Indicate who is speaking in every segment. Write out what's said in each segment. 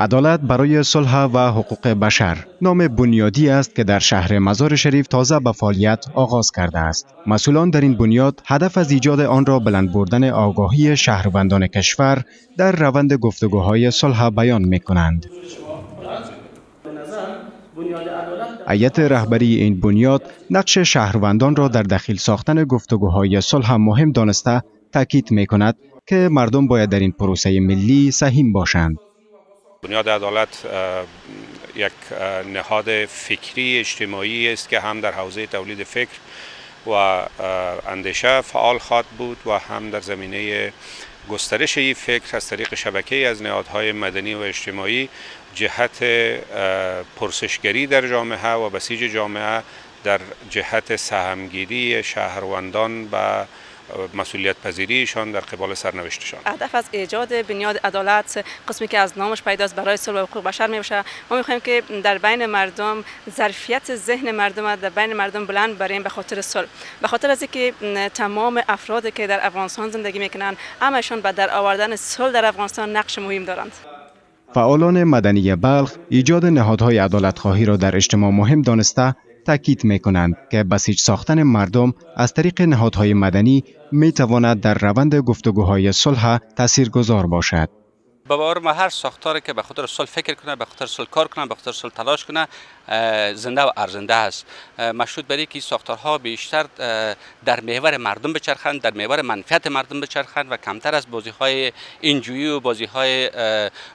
Speaker 1: عدالت برای صلح و حقوق بشر نام بنیادی است که در شهر مزار شریف تازه به فعالیت آغاز کرده است. مسئولان در این بنیاد هدف از ایجاد آن را بلند بردن آگاهی شهروندان کشور در روند گفتگوهای صلح بیان می کنند. ایت رهبری این بنیاد نقش شهروندان را در دخیل ساختن گفتگوهای صلح مهم دانسته تاکید می کند که مردم باید در این پروسه ملی سهیم باشند.
Speaker 2: بنیاد عدالت یک نهاد فکری اجتماعی است که هم در حوزه تولید فکر و اندیشه فعال خواد بود و هم در زمینه گسترش این فکر از طریق شبکه از نهادهای مدنی و اجتماعی جهت پرسشگری در جامعه و بسیج جامعه در جهت سهمگیری شهروندان و مسئولیت پذیریشان در قبال سرنوشتشان.
Speaker 3: هدف از ایجاد بنیاد عدالت قسمی که از نامش پیداست برای صلح و حقوق بشر می‌باشه ما می‌خوایم که در بین مردم ظرفیت ذهن مردم در بین مردم بلند بریم به خاطر صلح. به خاطر از اینکه تمام افرادی که در افغانستان زندگی می‌کنن همشون به در آوردن صلح در افغانستان نقش مهم دارند.
Speaker 1: فعالان مدنی بلخ ایجاد نهادهای عدالت خواهی را در اجتماع مهم دانسته تاکید می کنند که بسیج ساختن مردم از طریق نهادهای مدنی می تواند در روند گفتگوهای صلح تاثیرگذار باشد.
Speaker 4: به باور ما هر ساختاری که به خاطر صلح فکر کنه به خاطر صلح کار کنه به خاطر صلح تلاش کنه زنده و ارزنده است. مشروط برای که ساختارها بیشتر در محور مردم بچرخند در محور منفعت مردم بچرخند و کمتر از بازی های اینجویی و بازی های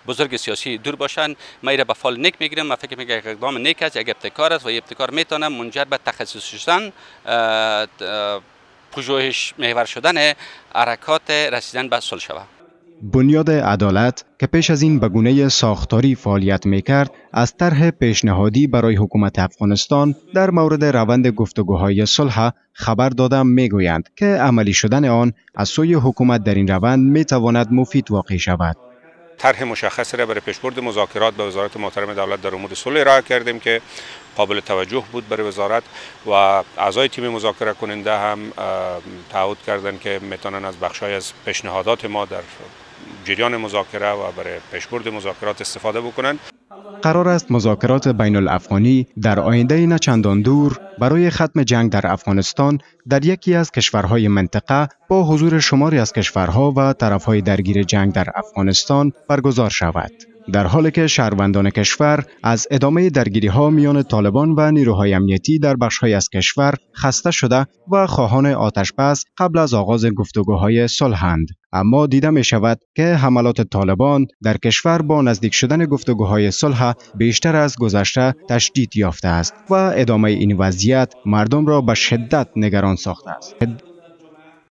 Speaker 4: بزرگ سیاسی دور باشند. ما ایره به فال نیک می‌گیرم ما فکر میگم اقدام نیک است. یک ابتکار است و ابتکار می‌تونه منجر به تخصص شدن پژوهش محور شدن حرکات رسیدن به صلح شود.
Speaker 1: بنیاد عدالت که پیش از این به گونه ساختاری فعالیت می کرد از طرح پیشنهادی برای حکومت افغانستان در مورد روند گفتگوهای صلح خبر دادم می گویند که عملی شدن آن از سوی حکومت در این روند می تواند مفید واقع شود.
Speaker 2: طرح مشخص را برای پیشبرد مذاکرات به وزارت محترم دولت در امور صلح ارائه کردیم که قابل توجه بود برای وزارت و اعضای تیم مذاکره کننده هم تعهد کردند که می‌تونن از بخشای از پیشنهادات ما در جریان مذاکره و برای پیشبرد مذاکرات استفاده بکنند
Speaker 1: قرار است مذاکرات بین الافغانی در آینده نه چندان دور برای ختم جنگ در افغانستان در یکی از کشورهای منطقه با حضور شماری از کشورها و طرفهای درگیر جنگ در افغانستان برگزار شود. در حالی که شهروندان کشور از ادامه درگیری ها میان طالبان و نیروهای امنیتی در بخشهای از کشور خسته شده و خواهان آتش بس قبل از آغاز گفتگوهای صلحند اما دیده می شود که حملات طالبان در کشور با نزدیک شدن گفتگوهای صلح بیشتر از گذشته تشدید یافته است و ادامه این وضعیت مردم را به شدت نگران ساخته است.